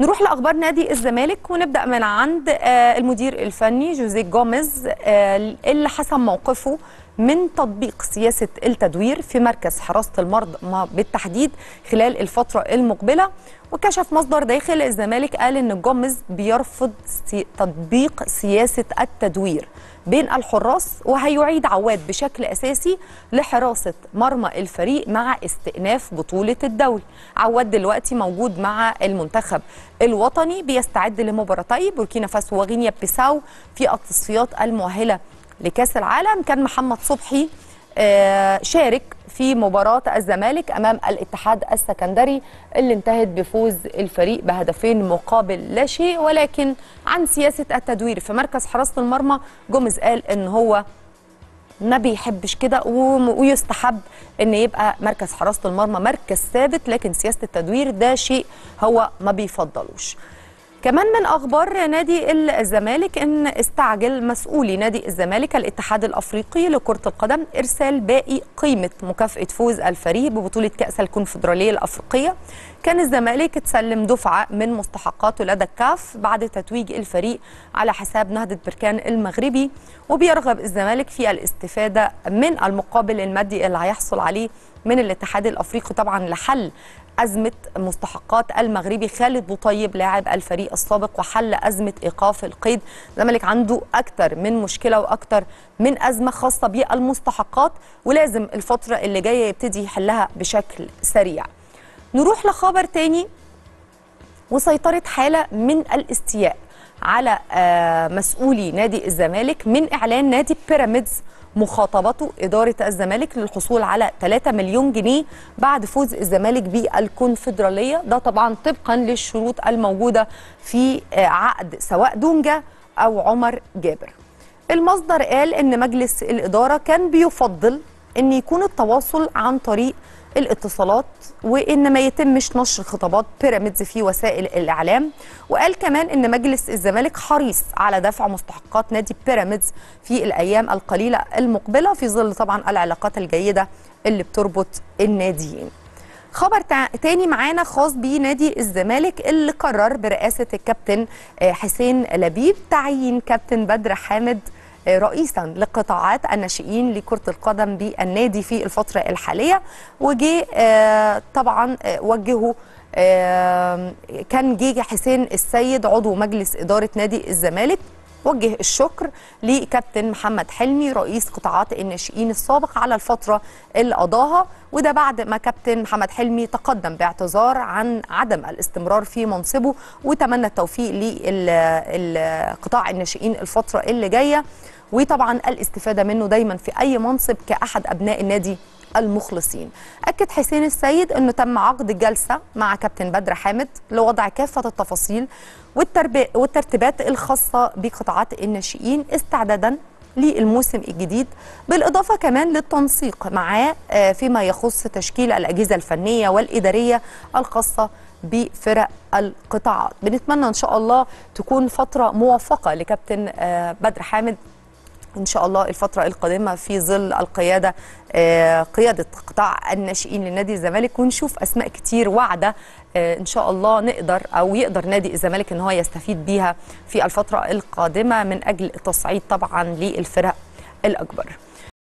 نروح لأخبار نادي الزمالك ونبدأ من عند آه، المدير الفني جوزيه جوميز آه، اللي حسم موقفه من تطبيق سياسة التدوير في مركز حراسة المرضى ما- بالتحديد خلال الفترة المقبلة وكشف مصدر داخل الزمالك قال إن جوميز بيرفض تطبيق سياسة التدوير بين الحراس وهيعيد عواد بشكل أساسي لحراسة مرمى الفريق مع استئناف بطولة الدوري. عواد دلوقتي موجود مع المنتخب الوطني بيستعد لمباراتي بوركينا فاسو وغينيا بيساو في التصفيات المؤهلة. لكأس العالم كان محمد صبحي آه، شارك في مباراة الزمالك أمام الاتحاد السكندري اللي انتهت بفوز الفريق بهدفين مقابل لا شيء ولكن عن سياسة التدوير في مركز حراسة المرمى جوميز قال إن هو ما بيحبش كده ويستحب إن يبقى مركز حراسة المرمى مركز ثابت لكن سياسة التدوير ده شيء هو ما بيفضلوش. كمان من أخبار نادي الزمالك إن استعجل مسؤولي نادي الزمالك الاتحاد الأفريقي لكرة القدم إرسال باقي قيمة مكافأة فوز الفريق ببطولة كأس الكونفدرالية الأفريقية. كان الزمالك اتسلم دفعة من مستحقاته لدى الكاف بعد تتويج الفريق على حساب نهضة بركان المغربي. وبيرغب الزمالك في الاستفادة من المقابل المادي اللي هيحصل عليه من الاتحاد الأفريقي طبعا لحل أزمة مستحقات المغربي خالد بوطيب لاعب الفريق السابق وحل أزمة إيقاف القيد. الزمالك عنده أكتر من مشكلة وأكتر من أزمة خاصة بالمستحقات ولازم الفترة اللي جاية يبتدي يحلها بشكل سريع. نروح لخبر تاني وسيطرة حالة من الاستياء. على آه، مسؤولي نادي الزمالك من إعلان نادي بيراميدز مخاطبته إدارة الزمالك للحصول على 3 مليون جنيه بعد فوز الزمالك بالكونفدرالية. ده طبعا طبقا للشروط الموجودة في آه، عقد سواء دونجا أو عمر جابر. المصدر قال إن مجلس الإدارة كان بيفضل إن يكون التواصل عن طريق الاتصالات وإن ما يتمش نشر خطابات بيراميدز في وسائل الإعلام. وقال كمان إن مجلس الزمالك حريص على دفع مستحقات نادي بيراميدز في الأيام القليلة المقبلة في ظل طبعا العلاقات الجيدة اللي بتربط الناديين. خبر تاني معانا خاص بنادي الزمالك اللي قرر برئاسة الكابتن آه، حسين لبيب تعيين كابتن بدر حامد رئيسا لقطاعات الناشئين لكرة القدم بالنادي في الفترة الحالية وجي آه، طبعا آه، وجهه آه، كان جه حسين السيد عضو مجلس إدارة نادي الزمالك. وجه الشكر لكابتن محمد حلمي رئيس قطاعات الناشئين السابق على الفترة اللي قضاها وده بعد ما كابتن محمد حلمي تقدم باعتذار عن عدم الاستمرار في منصبه وتمنى التوفيق لقطاع الناشئين الفترة اللي جاية. وطبعا الاستفادة منه دايما في أي منصب كأحد أبناء النادي المخلصين. أكد حسين السيد أنه تم عقد جلسة مع كابتن بدر حامد لوضع كافة التفاصيل والترتيبات الخاصة بقطاعات الناشئين استعدادا للموسم الجديد بالإضافة كمان للتنسيق معاه آه، فيما يخص تشكيل الأجهزة الفنية والإدارية الخاصة بفرق القطاعات. بنتمنى إن شاء الله تكون فترة موفقة لكابتن آه، بدر حامد إن شاء الله الفترة القادمة في ظل القيادة آه، قيادة قطاع الناشئين لنادي الزمالك ونشوف أسماء كتير واعدة آه، إن شاء الله نقدر أو يقدر نادي الزمالك إن هو يستفيد بيها في الفترة القادمة من أجل التصعيد طبعا للفرق الأكبر.